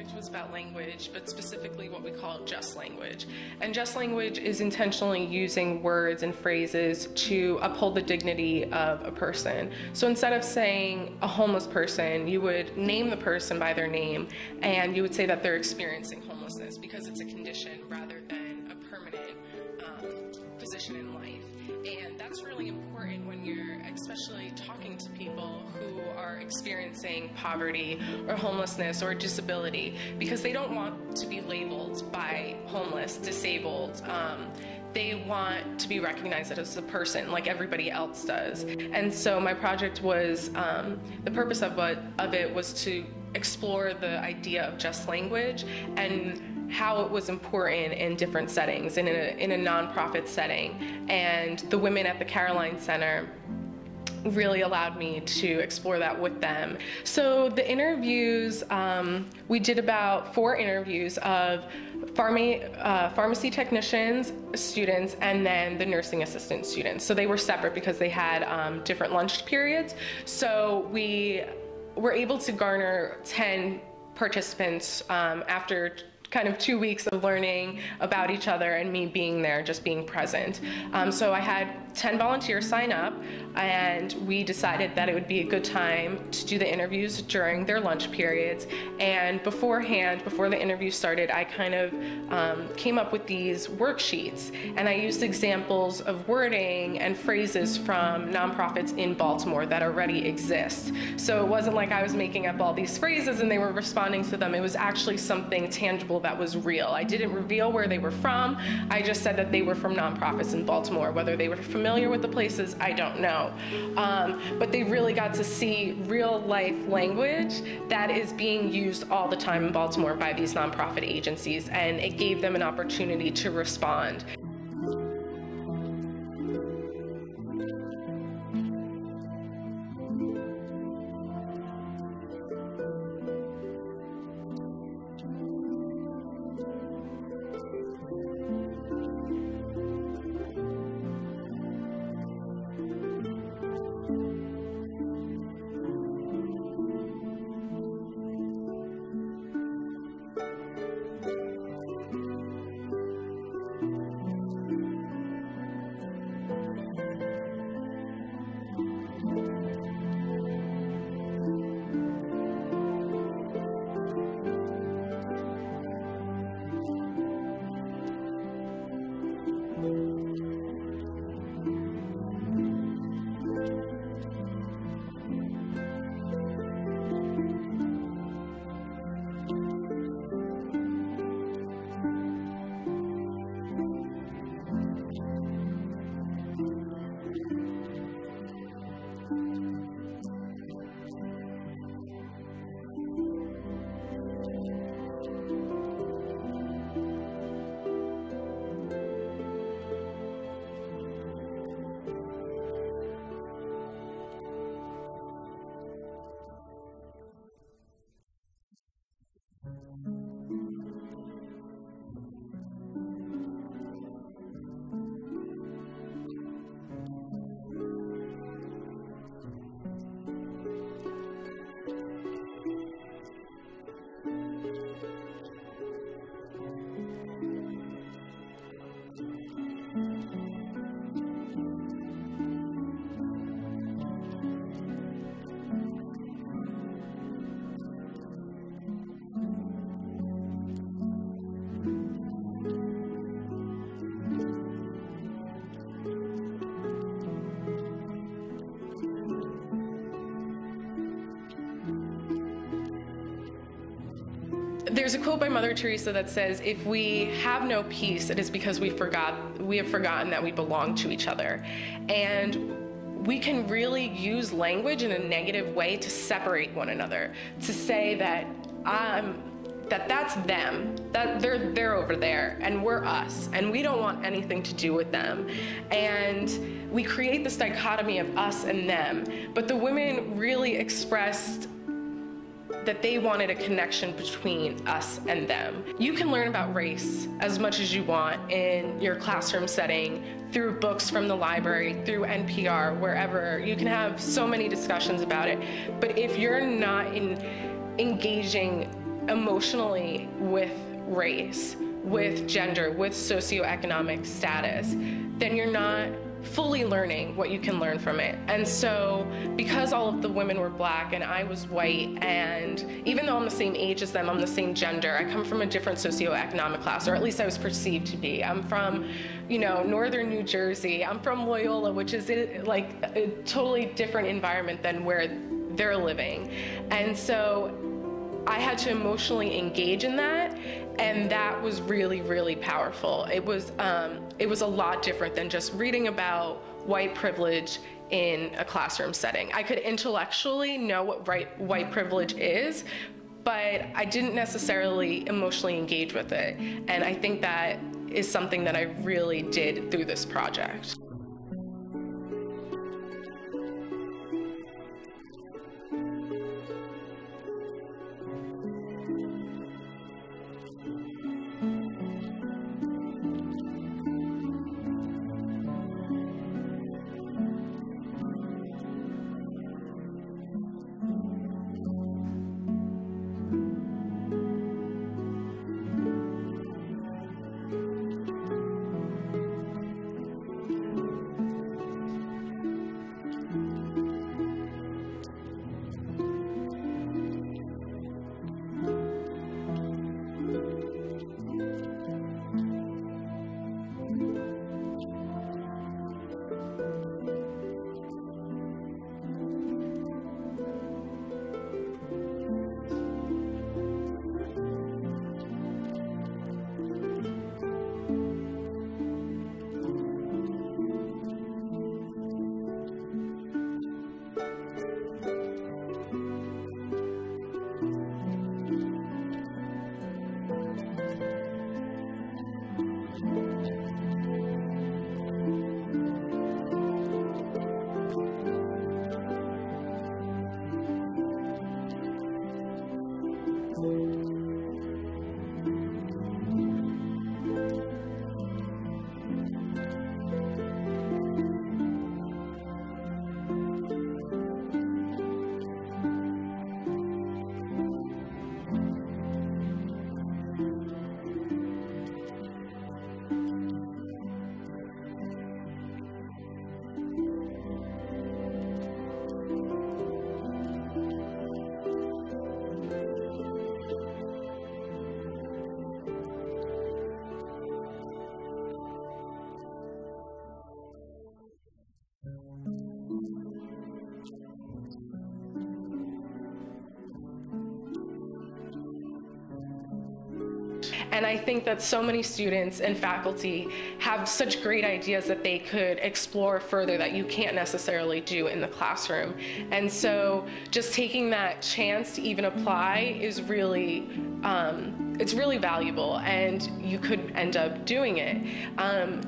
project was about language, but specifically what we call just language. And just language is intentionally using words and phrases to uphold the dignity of a person. So instead of saying a homeless person, you would name the person by their name and you would say that they're experiencing homelessness because it's a condition rather than a permanent um, position in life. And that's really important talking to people who are experiencing poverty or homelessness or disability because they don't want to be labeled by homeless, disabled. Um, they want to be recognized as a person like everybody else does. And so my project was, um, the purpose of, what, of it was to explore the idea of just language and how it was important in different settings, in a, in a nonprofit setting. And the women at the Caroline Center really allowed me to explore that with them. So the interviews, um, we did about four interviews of uh, pharmacy technicians, students, and then the nursing assistant students. So they were separate because they had um, different lunch periods. So we were able to garner 10 participants um, after kind of two weeks of learning about each other and me being there, just being present. Um, so I had 10 volunteers sign up, and we decided that it would be a good time to do the interviews during their lunch periods. And beforehand, before the interview started, I kind of um, came up with these worksheets, and I used examples of wording and phrases from nonprofits in Baltimore that already exist. So it wasn't like I was making up all these phrases and they were responding to them. It was actually something tangible that was real. I didn't reveal where they were from. I just said that they were from nonprofits in Baltimore. Whether they were familiar with the places, I don't know. Um, but they really got to see real life language that is being used all the time in Baltimore by these nonprofit agencies, and it gave them an opportunity to respond. There's a quote by Mother Teresa that says, "If we have no peace, it is because we forgot we have forgotten that we belong to each other." And we can really use language in a negative way to separate one another, to say that I'm that that's them, that they're they're over there and we're us and we don't want anything to do with them. And we create this dichotomy of us and them. But the women really expressed that they wanted a connection between us and them. You can learn about race as much as you want in your classroom setting, through books from the library, through NPR, wherever. You can have so many discussions about it. But if you're not in, engaging emotionally with race, with gender, with socioeconomic status, then you're not fully learning what you can learn from it. And so, because all of the women were black and I was white, and even though I'm the same age as them, I'm the same gender, I come from a different socioeconomic class, or at least I was perceived to be. I'm from, you know, northern New Jersey. I'm from Loyola, which is like a totally different environment than where they're living. And so, I had to emotionally engage in that, and that was really, really powerful. It was um, it was a lot different than just reading about white privilege in a classroom setting. I could intellectually know what right, white privilege is, but I didn't necessarily emotionally engage with it. And I think that is something that I really did through this project. Jesus. And I think that so many students and faculty have such great ideas that they could explore further that you can't necessarily do in the classroom. And so just taking that chance to even apply is really, um, it's really valuable and you could end up doing it. Um,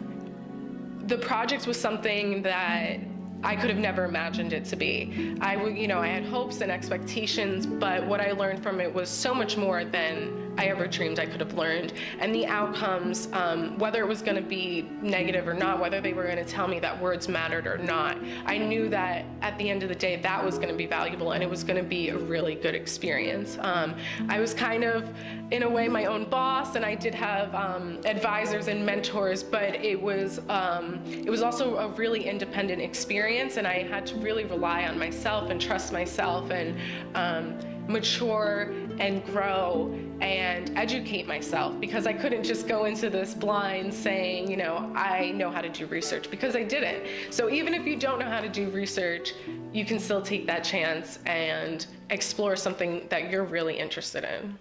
the project was something that I could have never imagined it to be. I, you know, I had hopes and expectations, but what I learned from it was so much more than I ever dreamed I could have learned. And the outcomes, um, whether it was going to be negative or not, whether they were going to tell me that words mattered or not, I knew that at the end of the day that was going to be valuable and it was going to be a really good experience. Um, I was kind of, in a way, my own boss, and I did have um, advisors and mentors, but it was um, it was also a really independent experience, and I had to really rely on myself and trust myself and um, mature and grow and educate myself because I couldn't just go into this blind saying, you know, I know how to do research because I didn't. So even if you don't know how to do research, you can still take that chance and explore something that you're really interested in.